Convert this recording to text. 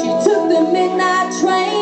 She took the midnight train.